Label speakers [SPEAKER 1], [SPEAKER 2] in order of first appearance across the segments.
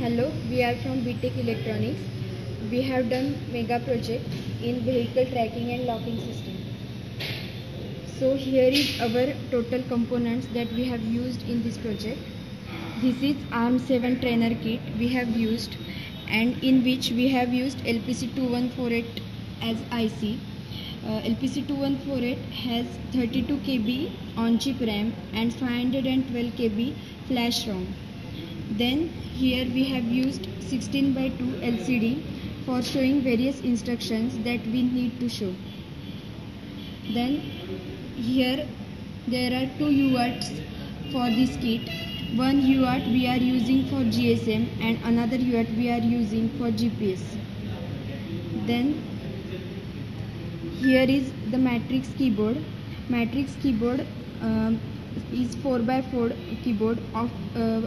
[SPEAKER 1] Hello, we are from BTech Electronics. We have done mega project in vehicle tracking and locking system. So here is our total components that we have used in this project. This is ARM7 trainer kit we have used and in which we have used LPC2148 as IC. Uh, LPC2148 has 32 KB on chip RAM and 512 KB flash ROM. Then here we have used 16 by 2 LCD for showing various instructions that we need to show. Then here there are two UARTs for this kit. One UART we are using for GSM and another UART we are using for GPS. Then here is the matrix keyboard. Matrix keyboard um, is 4 by 4 keyboard of uh,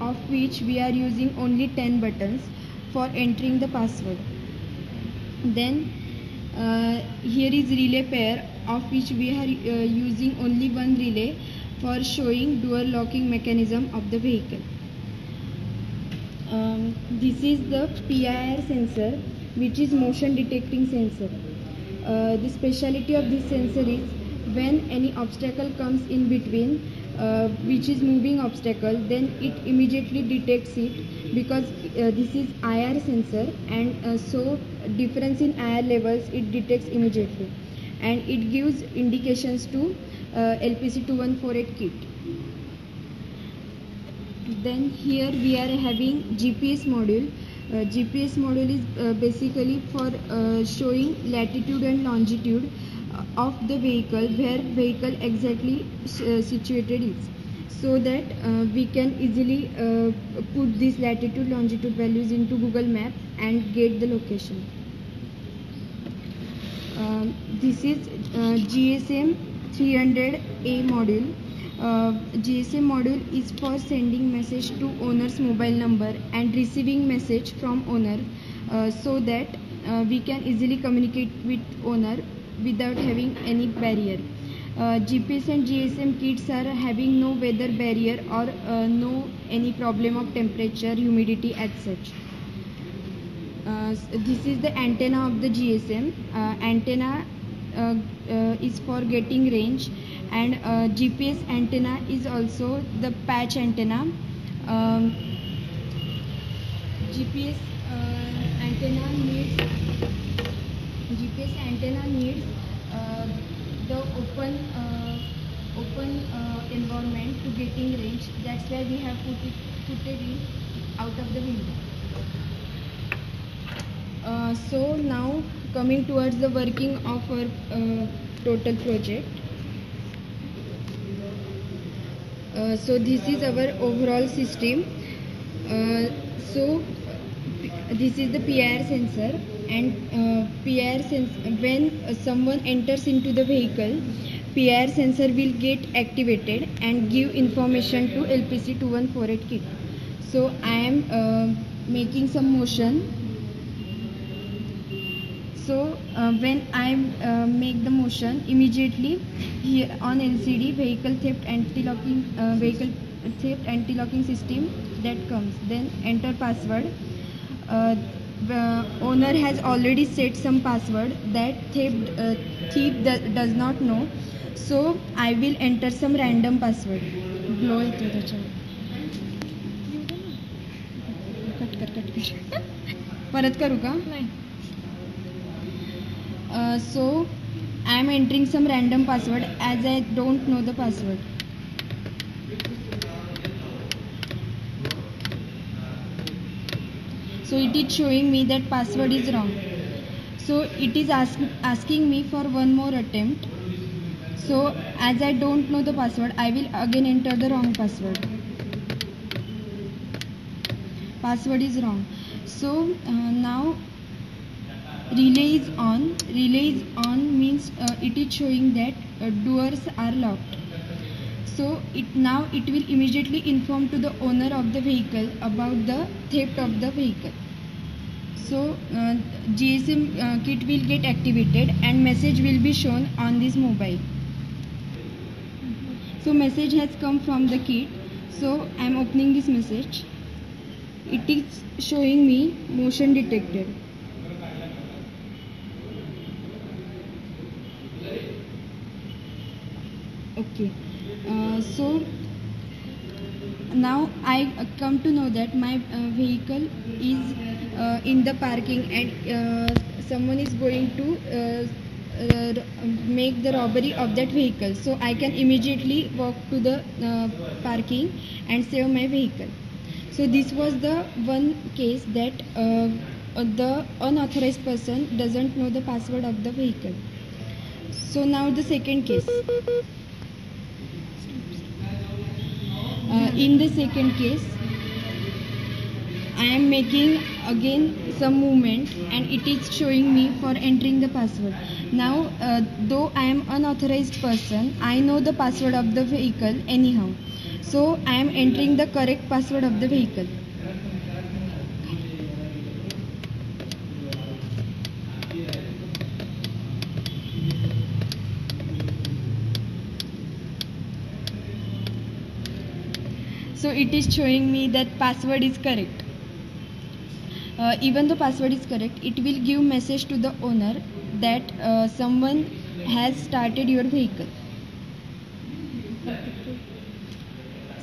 [SPEAKER 1] of which we are using only 10 buttons for entering the password. Then uh, here is relay pair of which we are uh, using only one relay for showing dual locking mechanism of the vehicle. Um, this is the PIR sensor which is motion detecting sensor. Uh, the speciality of this sensor is when any obstacle comes in between uh, which is moving obstacle then it immediately detects it because uh, this is IR sensor and uh, so difference in IR levels it detects immediately and it gives indications to uh, LPC2148 kit. Then here we are having GPS module. Uh, GPS module is uh, basically for uh, showing latitude and longitude of the vehicle where vehicle exactly uh, situated is so that uh, we can easily uh, put these latitude longitude values into google map and get the location. Um, this is uh, gsm 300a module uh, GSM module is for sending message to owner's mobile number and receiving message from owner uh, so that uh, we can easily communicate with owner without having any barrier. Uh, GPS and GSM kits are having no weather barrier or uh, no any problem of temperature, humidity as such. Uh, this is the antenna of the GSM. Uh, antenna uh, uh, is for getting range and GPS antenna is also the patch antenna. Um, GPS open uh, open uh, environment to getting range. That's why we have put it put it in out of the window. Uh, so now coming towards the working of our uh, total project. Uh, so this is our overall system. Uh, so this is the PIR sensor and uh, PIR sensor when uh, someone enters into the vehicle PIR sensor will get activated and give information to LPC 2148 kit. So I am uh, making some motion. So uh, when I uh, make the motion immediately here on LCD vehicle theft anti-locking vehicle theft anti-locking system that comes. Then enter password owner has already set some password that theft uh, thief do- does not know so I will enter some random password येतो त्याच्यावर cut कर cut कर परत करू का
[SPEAKER 2] नाही
[SPEAKER 1] Uh, so I am entering some random password as I don't know the So it is showing me that password is wrong. So it is ask, asking me for one more attempt. So as I don't know the password, I will again enter the wrong password. Password is wrong. So uh, now relay is on relay is on means uh, it is showing that uh, doors are locked so it now it will immediately inform to the owner of the vehicle about the theft of the vehicle so uh, gsm uh, kit will get activated and message will be shown on this mobile. So message has come from the kit. So i am opening this message. It is showing me motion detected. Okay. Uh, so now i come to know that my uh, vehicle is in the parking and uh, someone is going to uh, uh, make the robbery of that vehicle. So i can immediately walk to the uh, parking and save my vehicle. So this was the one case that uh, uh, the unauthorized person doesn't know the password of the vehicle. So now the second case. Uh, in the second case I am making again some movement and it is showing me for entering the password. Now uh, though I am unauthorized person I know the password of the vehicle anyhow. So I am entering the correct password of the vehicle. So it is showing me that password is correct uh, even though password is correct it will give message to the owner that uh, someone has started your vehicle.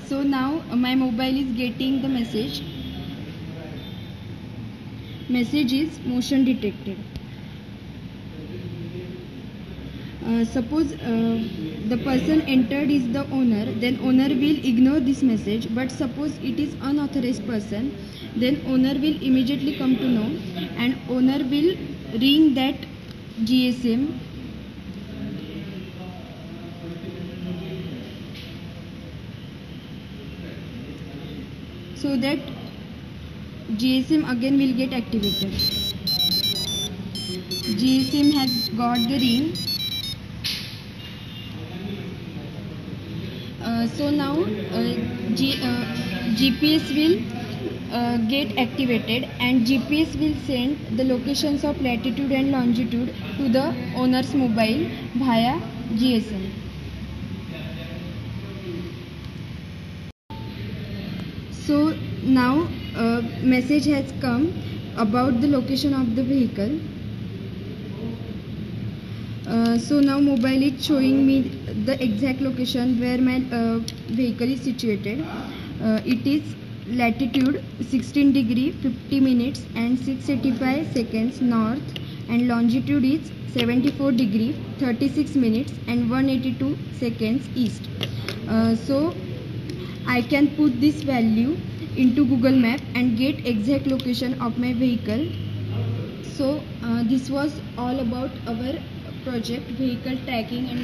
[SPEAKER 1] So now uh, my mobile is getting the message. Message is motion detected uh, suppose uh, the person entered is the owner then owner will ignore this message but suppose it is unauthorized person then owner will immediately come to know and owner will ring that gsm so that gsm again will get activated. Gsm has got the ring so now uh, G, uh, GPS will uh, get activated and GPS will send the locations of latitude and longitude to the owner's mobile via GSM. So now a message has come about the location of the vehicle. Uh, so now mobile is showing me the exact location where my uh, vehicle is situated. Uh, it is latitude 16 degree 50 minutes and 685 seconds north and longitude is 74 degree 36 minutes and 182 seconds east. Uh, so I can put this value into Google Map and get exact location of my vehicle. So uh, this was all about our project vehicle tracking and